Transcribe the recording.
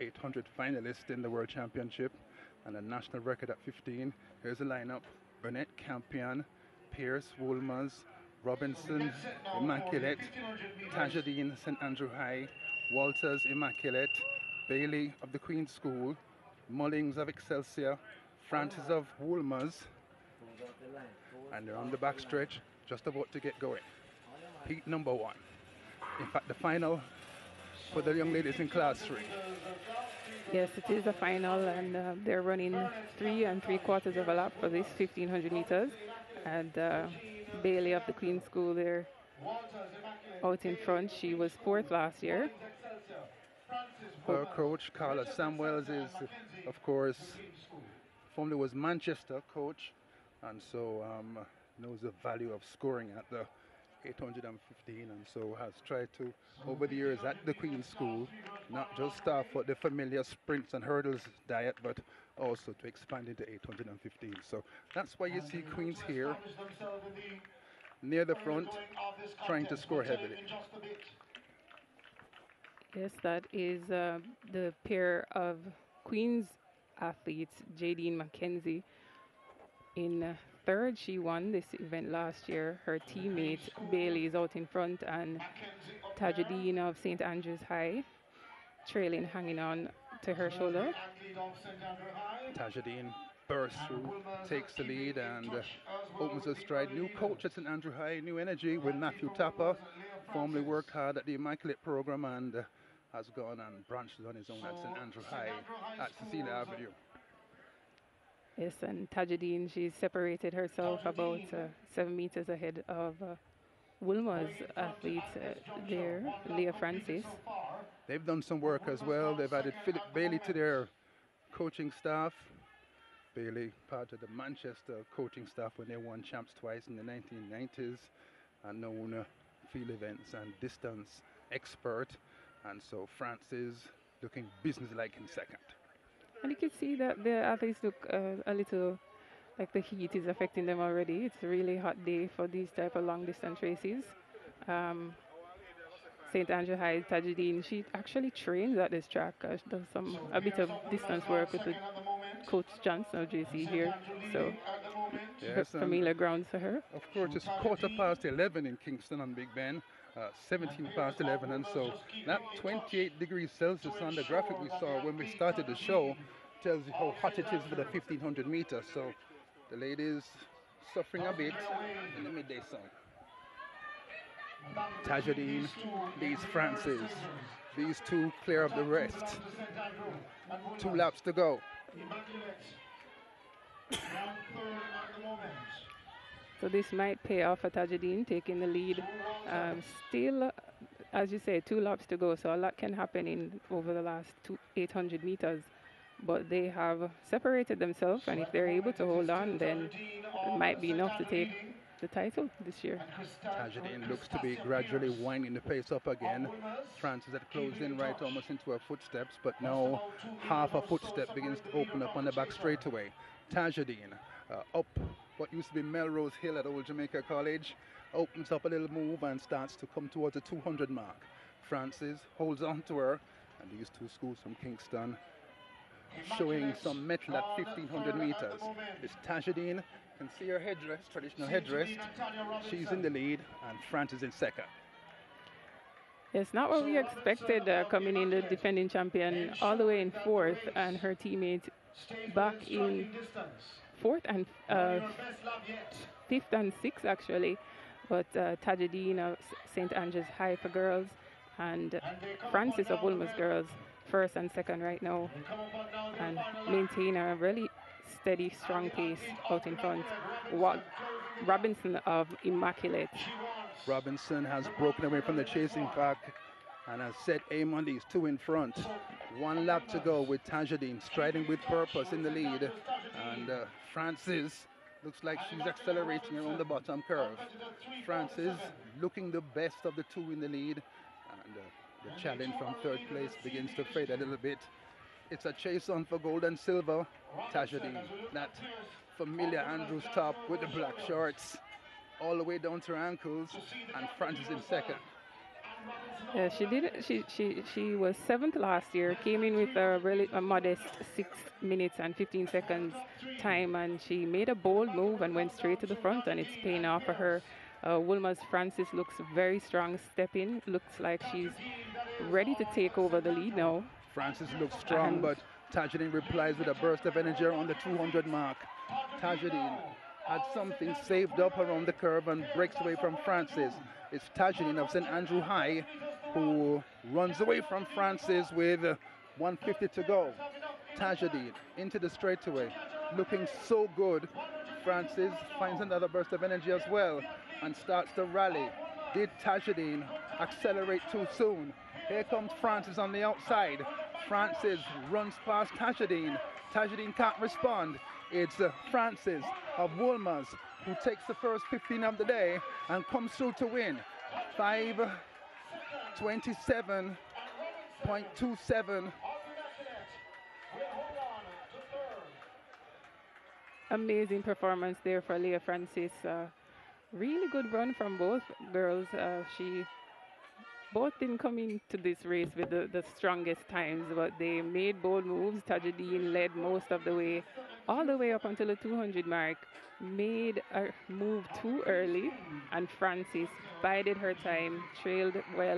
800 finalist in the World Championship and a national record at 15. Here's the lineup. Burnett Campion, Pierce Wolmers, Robinson Immaculate, Tajadine St Andrew High, Walters Immaculate, Bailey of the Queen's School, Mullings of Excelsior, Francis of Wolmers, and they're on the back stretch, just about to get going. Heat number one. In fact, the final for the young ladies in class three. Yes, it is the final, and uh, they're running three and three quarters of a lap for this 1500 meters. And uh, Bailey of the Queen's School there out in front. She was fourth last year. Her coach, Carla Samuels, is, of course, formerly was Manchester coach, and so um, knows the value of scoring at the 815 and so has tried to over the years at the Queen's School not just start for the familiar sprints and hurdles diet but also to expand into 815 so that's why you see Queens here near the front trying to score heavily. Yes that is uh, the pair of Queens athletes Jadine McKenzie in uh, third. She won this event last year. Her teammate Bailey is out in front, and Tajadine of St. Andrews High trailing, hanging on to her shoulder. Tajadine bursts through, takes the lead, and uh, opens her stride. New coach at St. Andrew High, new energy with Matthew Tapper. Formerly worked hard at the Immaculate program and uh, has gone and branched on his own at St. Andrew High at Cecilia Avenue. Yes, and Tajadine, she's separated herself about uh, seven meters ahead of uh, Wolmer's athletes uh, there, Leah Francis. They've done some work as well. They've added Philip Bailey to their coaching staff. Bailey, part of the Manchester coaching staff when they won champs twice in the 1990s, and known uh, field events and distance expert. And so Francis looking businesslike in second. And you can see that the athletes look uh, a little like the heat is affecting them already. It's a really hot day for these type of long distance races. Um, St. Andrew High, Tajadine, she actually trains at this track. Uh, she does some a bit of distance work with the coach Johnson of JC here. So yes, familiar grounds for her. Of course, it's quarter past 11 in Kingston on Big Ben. Uh, 17 past 11 and so that 28 degrees Celsius on the graphic we saw when we started the show tells you how hot it is for the 1500 meters. So the ladies suffering a bit in the midday sun. Tajadine leads Francis these two clear of the rest. Two laps to go so this might pay off for Tajadine taking the lead. Um, still, as you say, two laps to go, so a lot can happen in over the last two, 800 meters. But they have separated themselves, and if they're able to hold on, then it might be enough to take the title this year. Tajadine looks to be gradually winding the pace up again. Francis had closed in right almost into her footsteps, but now half a footstep begins to open up on the back straightaway. Tajadine uh, up what used to be Melrose Hill at Old Jamaica College, opens up a little move and starts to come towards the 200 mark. Francis holds on to her, and these two schools from Kingston showing some mettle at 1500 meters. It's Tajadine, can see her headdress, traditional headdress. She's in the lead, and Francis in second. It's not what we expected uh, coming in the defending champion all the way in fourth, and her teammate back in fourth and uh, fifth and sixth actually, but uh, of St. Andrew's High for girls and Francis of Wolmer's girls first and second right now and maintain a really steady, strong pace out in front. What Robinson of Immaculate. Robinson has broken away from the chasing pack and has set aim on these two in front. One lap to go with Tajadine striding with purpose in the lead. And uh, Francis looks like she's accelerating around the bottom curve. Francis looking the best of the two in the lead. And uh, the challenge from third place begins to fade a little bit. It's a chase on for gold and silver. Tajadine, that familiar Andrews top with the black shorts all the way down to her ankles. And Francis in second. Yeah, she did. She she she was seventh last year. Came in with a really a modest six minutes and 15 seconds time, and she made a bold move and went straight to the front, and it's paying off for her. Uh, Wolmer's Francis looks very strong. Step in. Looks like she's ready to take over the lead now. Francis looks strong, and but Tajadine replies with a burst of energy on the 200 mark. Tajadine had something saved up around the curve and breaks away from Francis. It's Tajadine of St. Andrew High who runs away from Francis with 150 to go. Tajadine into the straightaway, looking so good. Francis finds another burst of energy as well and starts to rally. Did Tajadine accelerate too soon? Here comes Francis on the outside. Francis runs past Tajadine. Tajadine can't respond. It's Francis of Wolmer's who takes the first 15 of the day and comes through to win. 527.27. Amazing performance there for Leah Francis. Uh, really good run from both girls. Uh, she both didn't come into this race with the, the strongest times, but they made bold moves. Tajadine led most of the way, all the way up until the 200 mark, made a move too early, and Francis bided her time, trailed well